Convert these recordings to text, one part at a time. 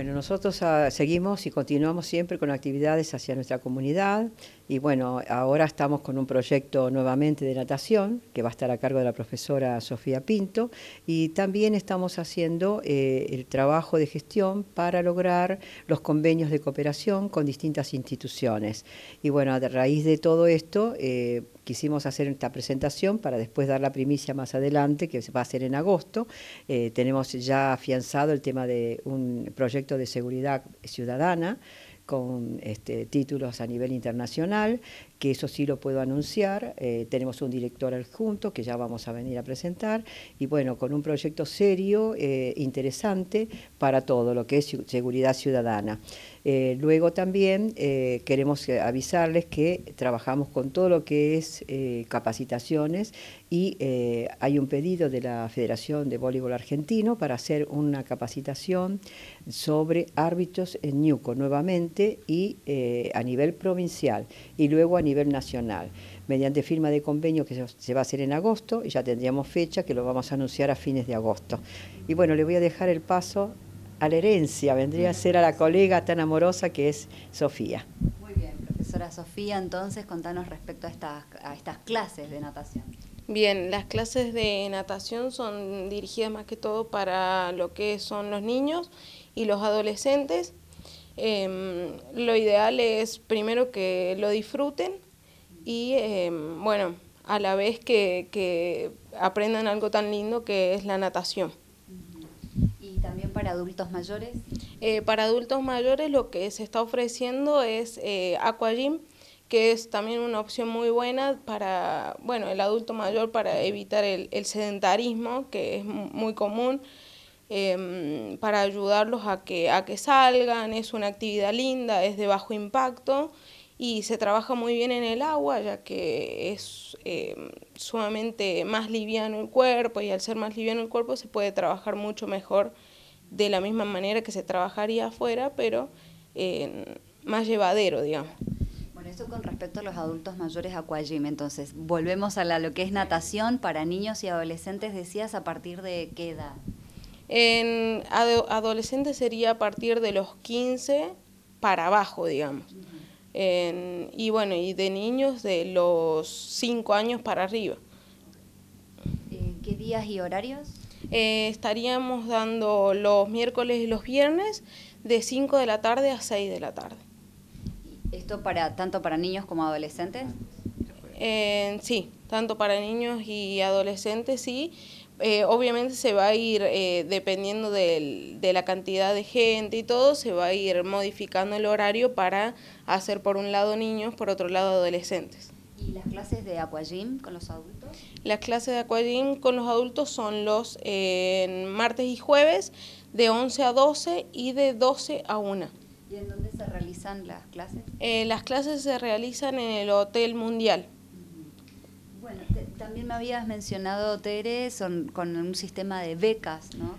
Bueno, nosotros ah, seguimos y continuamos siempre con actividades hacia nuestra comunidad y bueno, ahora estamos con un proyecto nuevamente de natación que va a estar a cargo de la profesora Sofía Pinto y también estamos haciendo eh, el trabajo de gestión para lograr los convenios de cooperación con distintas instituciones. Y bueno, a raíz de todo esto eh, quisimos hacer esta presentación para después dar la primicia más adelante, que va a ser en agosto. Eh, tenemos ya afianzado el tema de un proyecto de seguridad ciudadana con este, títulos a nivel internacional, que eso sí lo puedo anunciar. Eh, tenemos un director adjunto que ya vamos a venir a presentar y bueno, con un proyecto serio, eh, interesante para todo lo que es seguridad ciudadana. Eh, luego también queremos avisarles que trabajamos con todo lo que es capacitaciones y hay un pedido de la Federación de Voleibol Argentino para hacer una capacitación sobre árbitros en Ñuco nuevamente y a nivel provincial y luego a nivel nacional, mediante firma de convenio que se va a hacer en agosto y ya tendríamos fecha que lo vamos a anunciar a fines de agosto. Y bueno, le voy a dejar el paso a la herencia, vendría a ser a la colega tan amorosa que es Sofía. Muy bien, profesora Sofía, entonces contanos respecto a estas, a estas clases de natación. Bien, las clases de natación son dirigidas más que todo para lo que son los niños y los adolescentes. Em, lo ideal es primero que lo disfruten y em, bueno, a la vez que, aprendan algo tan lindo que es la natación. ¿Y también para adultos mayores? Eh, para adultos mayores lo que se está ofreciendo es eh, Aquagym, que es también una opción muy buena para, bueno, el adulto mayor para evitar el, sedentarismo, que es muy común. Em, para ayudarlos a que, a que salgan, es una actividad linda, es de bajo impacto y se trabaja muy bien en el agua ya que es em, sumamente más liviano el cuerpo y al ser más liviano el cuerpo se puede trabajar mucho mejor de la misma manera que se trabajaría afuera, pero más llevadero, digamos. Eso con respecto a los adultos mayores Aquagym, entonces, volvemos a la, lo que es natación para niños y adolescentes, decías, ¿a partir de qué edad? En adolescentes sería a partir de los 15 para abajo, digamos. y bueno, y de niños de los 5 años para arriba. Eh, ¿Qué días y horarios? Eh, estaríamos dando los miércoles y los viernes de 5 de la tarde a 6 de la tarde. ¿Esto para tanto para niños como adolescentes? sí, tanto para niños y adolescentes, sí. Eh, obviamente se va a ir, eh, dependiendo de la cantidad de gente y todo, se va a ir modificando el horario para hacer por un lado niños, por otro lado adolescentes. ¿Y las clases de aquagym con los adultos? Las clases de aquagym con los adultos son los martes y jueves de 11 a 12 y de 12 a 1. ¿Y en dónde se realizan las clases? Eh, las clases se realizan en el Hotel Mundial. Bueno, también me habías mencionado, Tere, son, con un sistema de becas, ¿no?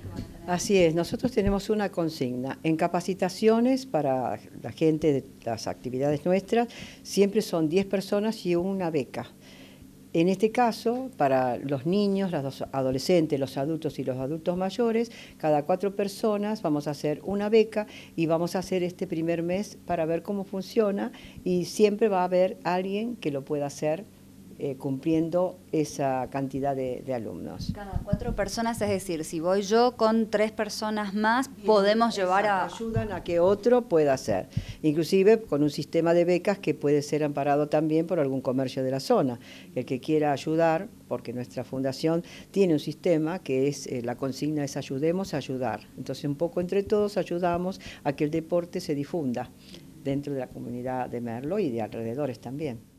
Así es, nosotros tenemos una consigna. En capacitaciones para la gente de las actividades nuestras, siempre son 10 personas y una beca. En este caso, para los niños, los adolescentes, los adultos y los adultos mayores, cada cuatro personas vamos a hacer una beca y vamos a hacer este primer mes para ver cómo funciona y siempre va a haber alguien que lo pueda hacer eh, cumpliendo esa cantidad de, alumnos. Cada cuatro personas, es decir, si voy yo con tres personas más, podemos llevar a... Ayudan a que otro pueda hacer, inclusive con un sistema de becas que puede ser amparado también por algún comercio de la zona. El que quiera ayudar, porque nuestra fundación tiene un sistema que es, eh, la consigna es ayudemos a ayudar. Entonces un poco entre todos ayudamos a que el deporte se difunda dentro de la comunidad de Merlo y de alrededores también.